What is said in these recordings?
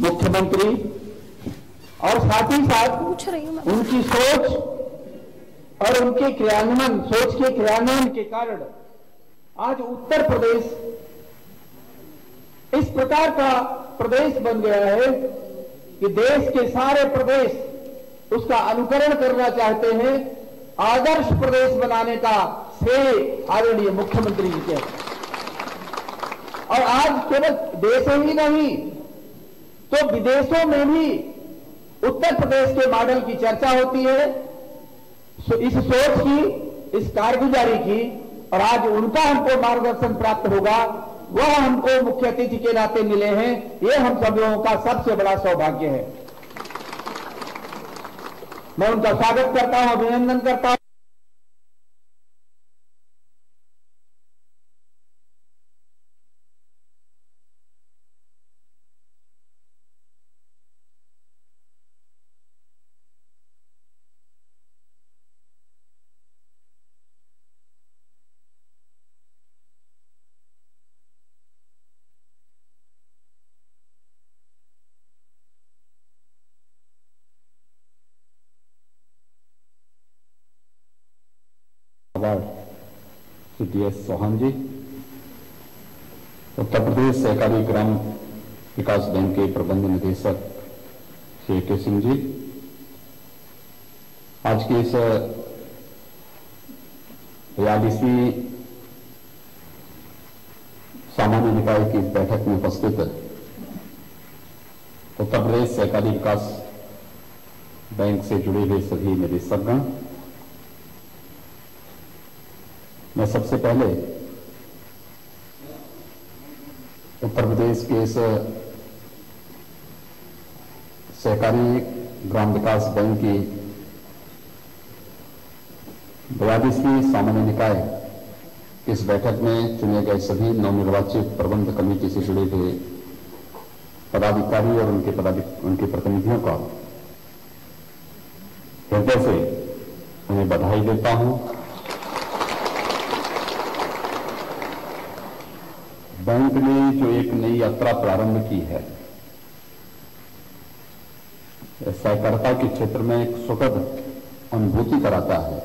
मुख्यमंत्री और साथ ही साथ पूछ रही हूँ उनकी सोच और उनके क्रियान्वयन सोच के क्रियान्वयन के कारण आज उत्तर प्रदेश इस प्रकार का प्रदेश बन गया है कि देश के सारे प्रदेश उसका अनुकरण करना चाहते हैं आदर्श प्रदेश बनाने का श्रेय आदरणीय मुख्यमंत्री जी के। और आज केवल देश ही नहीं तो विदेशों में भी उत्तर प्रदेश के मॉडल की चर्चा होती है। इस सोच की, इस कारगुजारी की, और आज उनका हमको मार्गदर्शन प्राप्त होगा, वह हमको मुख्य अतिथि के नाते मिले हैं। ये हम सब लोगों का सबसे बड़ा सौभाग्य है। मैं उनका स्वागत करता हूँ, अभिनंदन करता हूँ award Shri D S Chauhan ji Uttar Pradesh सहकारी ग्राम विकास बैंक के प्रबंध निदेशक श्री के सिंह जी आज की इस बयालीसवीं सामान्य निकाय की बैठक में उपस्थित उत्तर प्रदेश सहकारी विकास बैंक से जुड़े हुए सभी निदेशकगण मैं सबसे पहले उत्तर प्रदेश के इस सहकारी ग्राम विकास बैंक की बयालीसवीं सामान्य निकाय इस बैठक में चुने गए सभी नवनिर्वाचित प्रबंध कमेटी से जुड़े हुए पदाधिकारी और उनके उनके प्रतिनिधियों का हृदय से उन्हें बधाई देता हूँ। बैंक ने जो एक नई यात्रा प्रारंभ की है, सहकारिता के क्षेत्र में एक सुखद अनुभूति कराता है।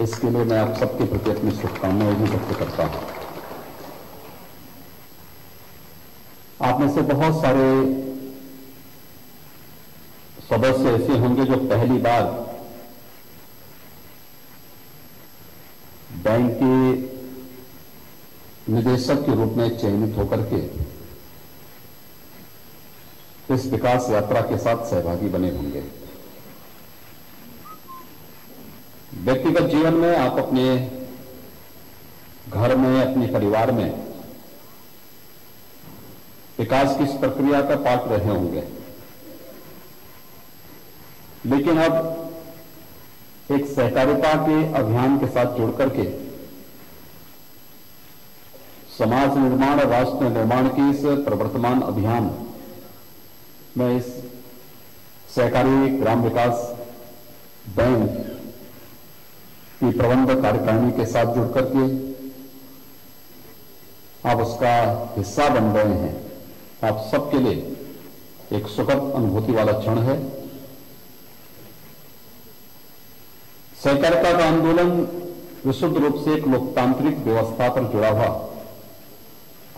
इसके लिए मैं आप सबके प्रति अपनी शुभकामनाएँ भी व्यक्त करता हूँ। आप में से बहुत सारे सदस्य ऐसे होंगे जो पहली बार बैंक के निदेशक के रूप में चयनित होकर के इस विकास यात्रा के साथ सहभागी बने होंगे। व्यक्तिगत जीवन में आप अपने घर में, अपने परिवार में विकास की इस प्रक्रिया का पार्ट रहे होंगे। लेकिन अब एक सहकारिता के अभियान के साथ जुड़कर के समाज निर्माण राष्ट्र निर्माण के इस प्रवर्तमान अभियान में इस सहकारी ग्राम विकास बैंक की प्रबंध कार्यकारिणी के साथ जुड़ करके आप उसका हिस्सा बन रहे हैं। आप सबके लिए एक सुखद अनुभूति वाला क्षण है। सहकारिता का आंदोलन विशुद्ध रूप से एक लोकतांत्रिक व्यवस्था पर जुड़ा हुआ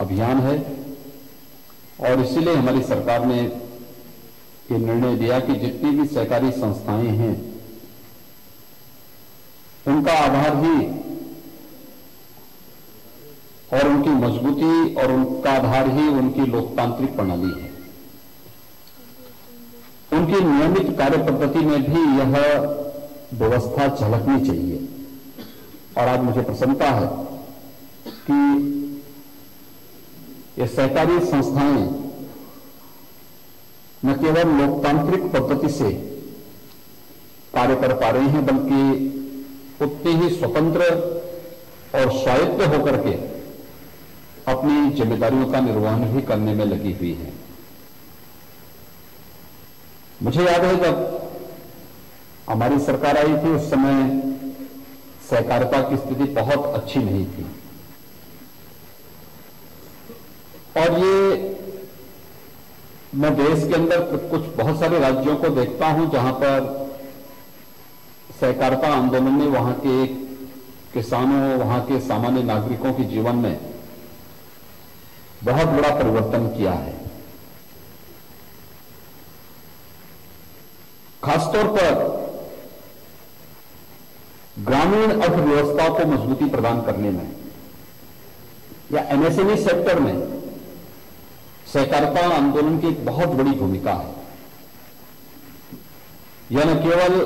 अभियान है। और इसीलिए हमारी सरकार ने ये निर्णय दिया कि जितनी भी सहकारी संस्थाएँ हैं, उनका आधार ही और उनकी मजबूती और उनका आधार ही उनकी लोकतांत्रिक प्रणाली है। उनकी नियमित कार्य पद्धति में भी यह व्यवस्था झलकनी चाहिए। और आज मुझे प्रसन्नता है कि ये सहकारी संस्थाएँ न केवल लोकतांत्रिक पद्धति से कार्य कर पा रही हैं, बल्कि उतनी ही स्वतंत्र और स्वायत्त होकर के अपनी जिम्मेदारियों का निर्वहन भी करने में लगी हुई है। मुझे याद है जब हमारी सरकार आई थी, उस समय सहकारिता की स्थिति बहुत अच्छी नहीं थी। और ये मैं देश के अंदर कुछ बहुत सारे राज्यों को देखता हूँ जहाँ पर सहकारिता आंदोलन ने वहाँ के किसानों, वहाँ के सामान्य नागरिकों के जीवन में बहुत बड़ा परिवर्तन किया है। खासतौर पर ग्रामीण अर्थव्यवस्था को मजबूती प्रदान करने में या एमएसएमई सेक्टर में सहकारिता आंदोलन की एक बहुत बड़ी भूमिका है। यह न केवल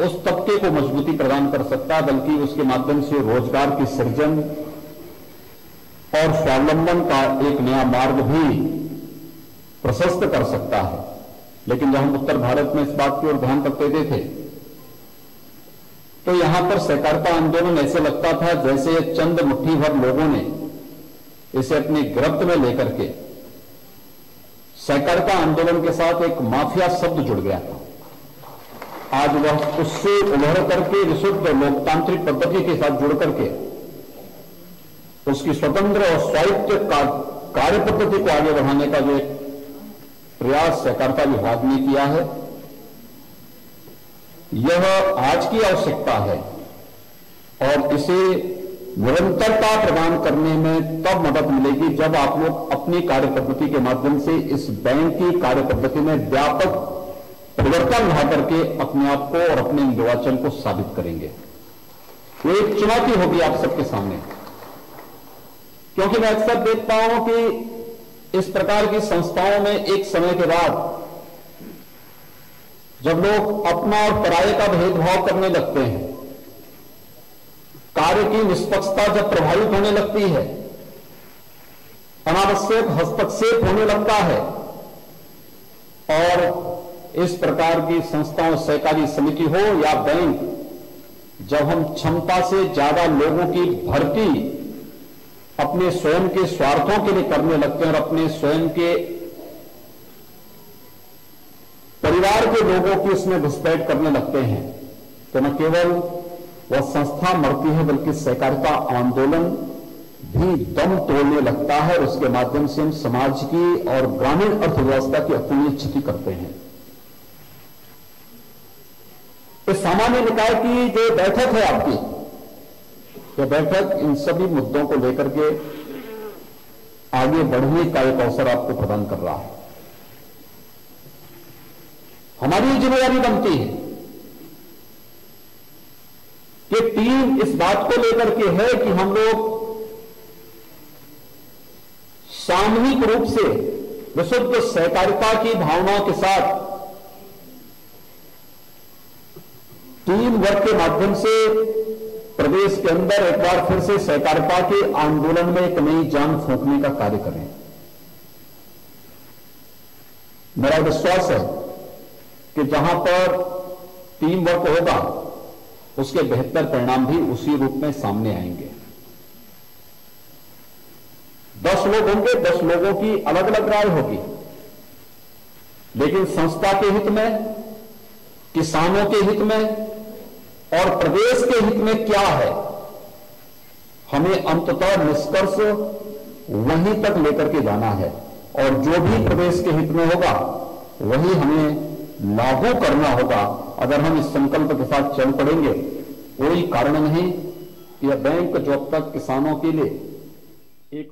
उस तबके को मजबूती प्रदान कर सकता है बल्कि उसके माध्यम से रोज़गार की सृजन और स्वावलंबन का एक नया मार्ग भी प्रशस्त कर सकता है। लेकिन जब हम उत्तर भारत में इस बात की ओर ध्यान रखते थे तो यहाँ पर सहकारिता आंदोलन ऐसे लगता था जैसे चंद मुट्ठी भर लोगों ने इसे अपनी गिरफ्त में लेकर के सहकारिता आंदोलन के साथ एक माफिया शब्द जुड़ गया था। आज वह उससे उभर करके विशुद्ध लोकतांत्रिक पद्धति के साथ जुड़ करके उसकी स्वतंत्र और स्वायत्त कार्य पद्धति को आगे बढ़ाने का जो प्रयास सहकारिता विभाग ने किया है, यह आज की आवश्यकता है और इसे निरंतरता प्रदान करने में तब मदद मिलेगी जब आप लोग अपनी कार्य पद्धति के माध्यम से इस बैंक की कार्य पद्धति में व्यापक परिवर्तन ला करके अपने आप को और अपने निर्वाचन को साबित करेंगे। एक चुनौती होगी आप सबके सामने। क्योंकि मैं अक्सर देखता हूँ कि इस प्रकार की संस्थाओं में एक समय के बाद जब लोग अपना और पराये का भेदभाव करने लगते हैं कार्य की निष्पक्षता जब प्रभावित होने लगती है, अनावश्यक हस्तक्षेप होने लगता है, और इस प्रकार की संस्थाओं, सहकारी समिति हो या बैंक, जब हम क्षमता से ज़्यादा लोगों की भर्ती अपने स्वयं के स्वार्थों के लिए करने लगते हैं और अपने स्वयं के परिवार के लोगों की इसमें घुसपैठ करने लगते हैं तो न केवल वह संस्था मरती है, बल्कि सहकारिता आंदोलन भी दम तोड़ने लगता है उसके माध्यम से हम समाज की और ग्रामीण अर्थव्यवस्था की अपूर्णीय क्षति करते हैं। इस सामान्य निकाय की जो बैठक है आपकी, यह बैठक इन सभी मुद्दों को लेकर के आगे बढ़ने का एक अवसर आपको प्रदान कर रहा है। हमारी ज़िम्मेदारी बनती है। कि टीम इस बात को लेकर के है कि हम लोग सामूहिक रूप से विशुद्ध सहकारिता की भावना के साथ टीम वर्क के माध्यम से प्रदेश के अंदर एक बार फिर से सहकारिता के आंदोलन में एक नई जान फूंकने का कार्य करें मेरा विश्वास है कि जहाँ पर टीम वर्क होगा उसके बेहतर परिणाम भी उसी रूप में सामने आएँगे। दस लोग होंगे, दस लोगों की अलग अलग राय होगी। लेकिन संस्था के हित में, किसानों के हित में और प्रदेश के हित में क्या है, हमें अंततः निष्कर्ष वहीं तक लेकर के जाना है। और जो भी प्रदेश के हित में होगा, वही हमें लागू करना होगा। अगर हम इस संकल्प के साथ चल पड़ेंगे, कोई कारण नहीं कि यह बैंक जो अब तक किसानों के लिए एक